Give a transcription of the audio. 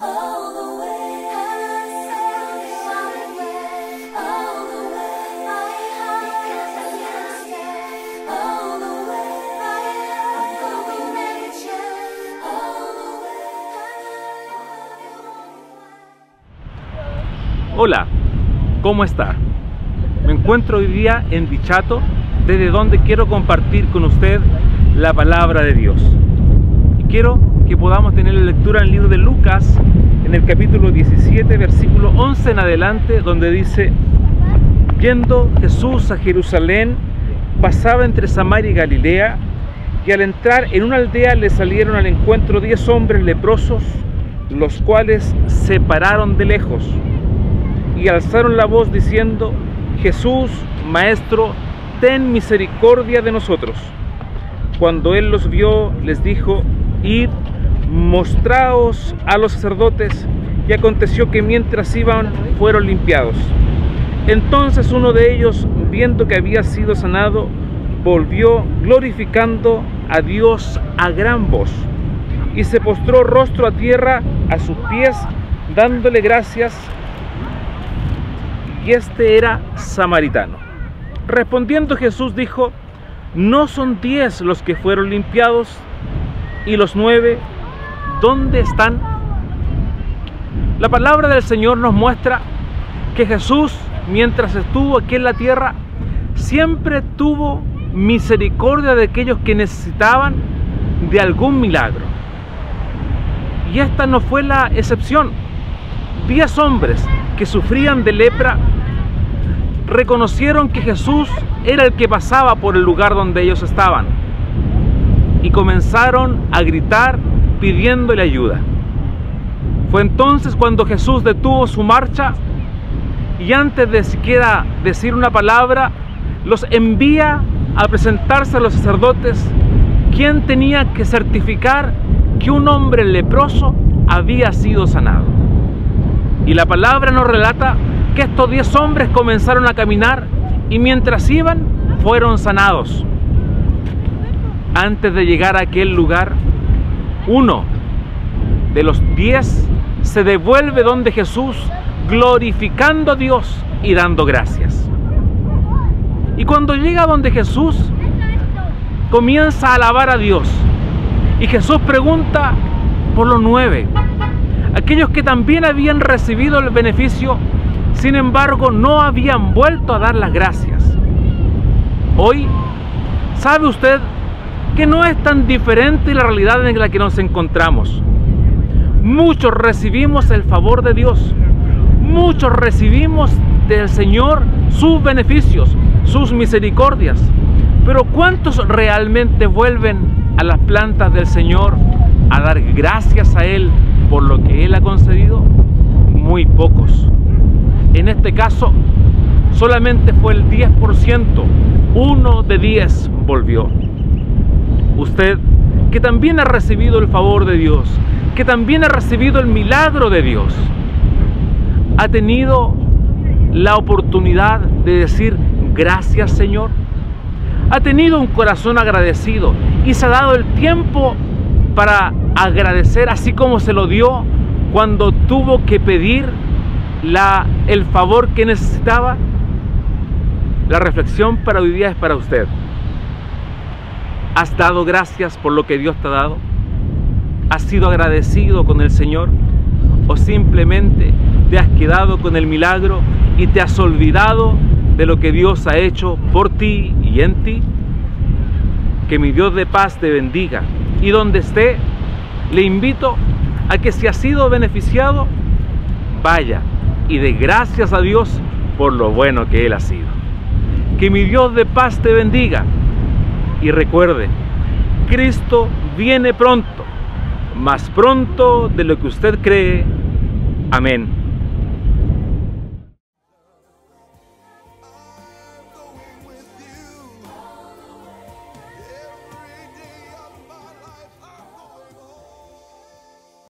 Hola, ¿cómo está? Me encuentro hoy día en Dichato, desde donde quiero compartir con usted la palabra de Dios. Quiero que podamos tener la lectura en el libro de Lucas, en el capítulo 17, versículo 11 en adelante, donde dice, yendo Jesús a Jerusalén, pasaba entre Samaria y Galilea, y al entrar en una aldea le salieron al encuentro diez hombres leprosos, los cuales se pararon de lejos y alzaron la voz diciendo, Jesús, Maestro, ten misericordia de nosotros. Cuando él los vio, les dijo, id, mostraos a los sacerdotes. Y aconteció que mientras iban, fueron limpiados. Entonces uno de ellos, viendo que había sido sanado, volvió glorificando a Dios a gran voz y se postró rostro a tierra a sus pies, dándole gracias y este era samaritano. Respondiendo Jesús dijo, ¿no son diez los que fueron limpiados y los nueve, dónde están? La palabra del Señor nos muestra que Jesús, mientras estuvo aquí en la tierra, siempre tuvo misericordia de aquellos que necesitaban de algún milagro. Y esta no fue la excepción. Diez hombres que sufrían de lepra reconocieron que Jesús era el que pasaba por el lugar donde ellos estaban y comenzaron a gritar pidiéndole ayuda. Fue entonces cuando Jesús detuvo su marcha y antes de siquiera decir una palabra, los envía a presentarse a los sacerdotes, quien tenía que certificar que un hombre leproso había sido sanado. Y la palabra nos relata que estos diez hombres comenzaron a caminar y mientras iban fueron sanados. Antes de llegar a aquel lugar, uno de los diez se devuelve donde Jesús, glorificando a Dios y dando gracias. Y cuando llega donde Jesús, comienza a alabar a Dios. Y Jesús pregunta por los nueve, aquellos que también habían recibido el beneficio, sin embargo no habían vuelto a dar las gracias. Hoy, ¿sabe usted que no es tan diferente la realidad en la que nos encontramos? Muchos recibimos el favor de Dios, muchos recibimos del Señor sus beneficios, sus misericordias, pero ¿cuántos realmente vuelven a las plantas del Señor a dar gracias a Él por lo que Él ha concedido? Muy pocos. En este caso, solamente fue el 10%, uno de 10 volvió. Usted, que también ha recibido el favor de Dios, que también ha recibido el milagro de Dios, ha tenido la oportunidad de decir gracias Señor. Ha tenido un corazón agradecido y se ha dado el tiempo para agradecer así como se lo dio cuando tuvo que pedir la, el favor que necesitaba. La reflexión para hoy día es para usted. ¿Has dado gracias por lo que Dios te ha dado? ¿Has sido agradecido con el Señor? ¿O simplemente te has quedado con el milagro y te has olvidado de lo que Dios ha hecho por ti y en ti? Que mi Dios de paz te bendiga. Y donde esté, le invito a que si ha sido beneficiado, vaya y de gracias a Dios por lo bueno que Él ha sido. Que mi Dios de paz te bendiga. Y recuerde, Cristo viene pronto, más pronto de lo que usted cree. Amén.